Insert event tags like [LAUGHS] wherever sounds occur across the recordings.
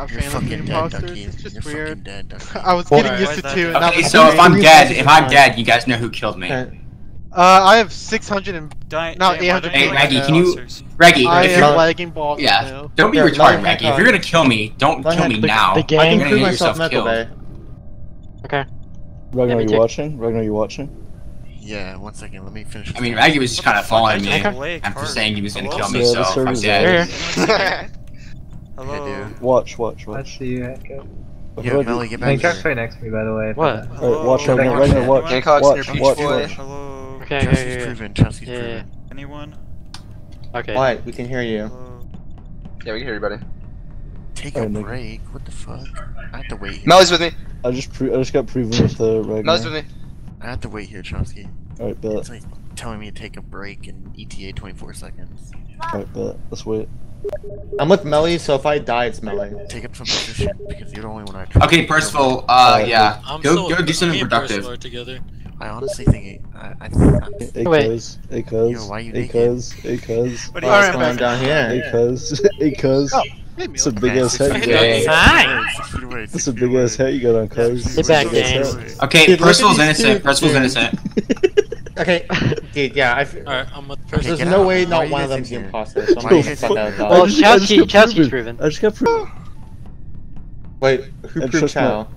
not You're fan of the fucking dead, imposters. Duckie. It's just You're fucking dead, [LAUGHS] Duckie. I was Well, getting Alright, used to is two. and now Okay, so if. I'm dead, if I'm dead, you guys know who killed me. Okay. Uh, I have 600 and Di- No, 800 don't Hey, you Maggie, like can you- Reggie, I if you're lagging balls yeah, now. don't be Yeah, retarded, Reggie. If you're gonna kill me, don't Let kill me the- now. the I gang- can gonna prove get myself yourself mental killed. bay. Let Ragnar, me you take- watching? Ragnar, are you watching? Yeah, one second. Let me finish. I mean, Reggie was just kind of following me Okay. after saying he was gonna kill me, Yeah, so if I'm dead. [LAUGHS] [LAUGHS] Here. Hello. Yeah, dude. Watch, watch, I see you, Hancock. Yeah, Ragnar- Meli, get back Hancock's here. right next to me, by the way. What? Alright, watch Hello? Ragnar, Ragnar, watch. Hancock's Watch, near Peach watch, Boy. watch. Hello. Okay, okay, Chelsea's okay. proven. Chelsea's Yeah, yeah, proven. Anyone? Okay. What? We can hear you. Hello. Yeah, we can hear you, buddy. Take a Alright, break. What the fuck? I have to wait here. Meli's with me. I just pro- I just got proven with uh, Ragnar. Meli's with me. I have to wait here, Chowski. Alright, bet. It's like telling me to take a break in ETA 24 seconds. Alright, bet. Let's wait. I'm with Meli, so if I die, it's Meli. Take up some position because you're the only one I trust. Okay, Percival, uh, yeah, I'm go still, go do something and productive. Together. I honestly think it, I, I think I'm, Hey, Wait. cuz. Hey, cuz. Yo, why you Hey, naked? cuz. Hey, cuz. What are you Oh, going down Hey, here. cuz. Hey, cuz. Oh, It's a big ass head six you feet got away, on. six feet away, six That's a big ass hat you got on, cuz. Get back, Big ass gang. hat. Okay, Dude, look Percival's innocent. two- Percival's innocent. Okay, dude, yeah, I f- Alright, I'm with Okay, there's no out. way not one of guys them's the in here? imposter, so I'm Why are gonna you get guys the fuck out of here? Well, I just- I just Chowski- proven. proven. I just got proven. Wait, who And proved trust Chow?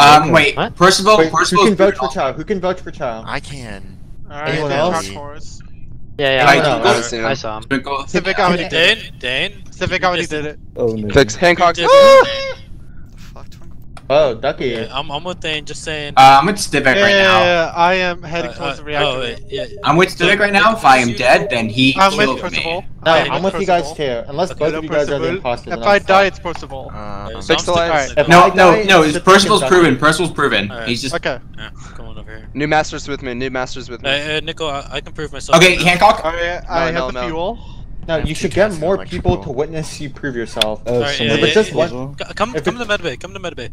Um, wait, What? Percival, Wait, who can vote for proven Chow? Who can vote for Chow? I can. Alright, Anyone else? Dark Horse. Yeah, yeah. I, no, I haven't seen I saw him. Civic already did it. Dane, Dane. Civic already did it. Oh, no. Fix Hancock's. Just- Ah! The fuck, Twin? Oh, Duckie. Yeah, I'm, I'm with Dane, just saying. Uh, I'm with Stivik Yeah, right now. yeah, I am heading Uh, towards uh, the reactor. Oh, wait, yeah. I'm with Stivik right now. If I am dead, then he I'm with killed Percival. me. No, I am I'm with you guys Percival. too. Unless Okay, both No, of you guys are the Percival. imposters. If I I'm die, fucked. it's Percival. Uh, so Fix I'm the still- lights. If No, I no, die, no. it's It's Percival's proven. Percival's proven. Alright. He's just Okay. Yeah, come on over here. New masters with me. New masters with me. Uh, uh, Nico, I, I can prove myself. okay. Hancock. Alright, I have no, the no. fuel. No, you should get more people to witness you prove yourself. I have Alright, some yeah, other yeah, just people one- as Come, If come to medbay. Come to medbay.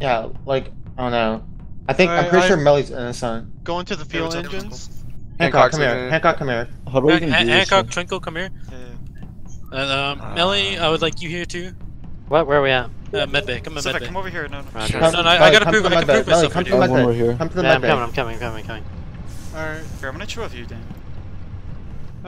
Yeah, like, I don't know. I think, I'm pretty I- sure Meli's innocent. Going to the fuel what's engines. Hancock, Hancock's come with here. me. Hancock, come here. How do I Han- even do Han- this? Hancock, thing? Twinkle, come here. Yeah. And um, Meli, I would like you here too. What? Where are we at? Uh, medbay. Come to Civic, medbay. come over here. No, no. Okay. Sure. No, no, I- I gotta come prove- to I the can med bay. prove Meli, myself come to here. the I have one med right bay. here. Come to the Yeah, I'm coming. I'm coming. I'm coming. Coming. Alright. Here, I'm gonna chill with you, Dan.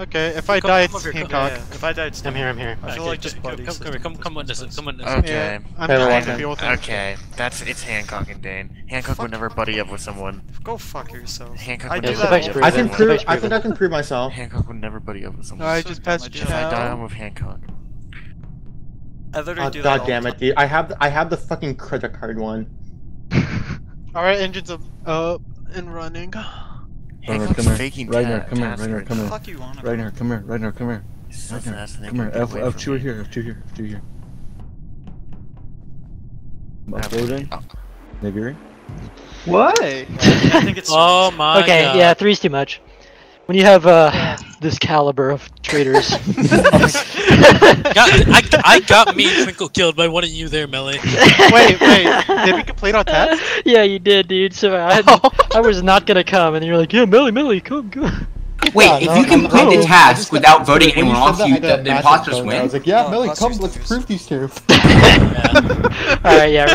Okay, if I Come- die, come it's over here, come- Yeah, Hancock. If I died, it's I'm here. I'm here. I feel Okay, like just come, buddies. come, come. Come, come witness it. Come witness it. Okay. Yeah, I'm Hey, trying to deal with. Okay, that's it's Hancock and Dane. Hancock would never buddy up with someone. Go fuck yourself. Hancock I would do never buddy up the I can prove, I think I can prove myself. Hancock would never buddy up with someone. I just passed If If I die, I'm with Hancock. I literally Oh, do that God damn it, dude. I have, I have the fucking credit card one. [LAUGHS] Alright, engines up, up and running. Ragnar, Hancock's come here. faking Ragnar, ta- come here. task Ragnar, right come here. Fuck. Ragnar, come here. Ragnar, come here. Ragnar, fast and they come here. can get F, away F2 from right here. F2 here. F2 here. I'm uploading. uh, Nagiri. What? [LAUGHS] I think it's. Oh my okay. Yeah, three's too much. When you have uh this caliber of traitors. [LAUGHS] Got, I, I got me and [LAUGHS] Twinkle killed by one of you there, Meli. [LAUGHS] wait, wait, did we complete our that? yeah, you did, dude. So I, had, oh. I was not gonna come, and you're like, yeah, Millie, Millie, come, come. Wait, Yeah, if no, you I'm- complete oh, the I task without voting anyone off, that, you I the, a the imposters win. I was like, yeah, Oh, Millie, come, let's prove these two. All right, yeah.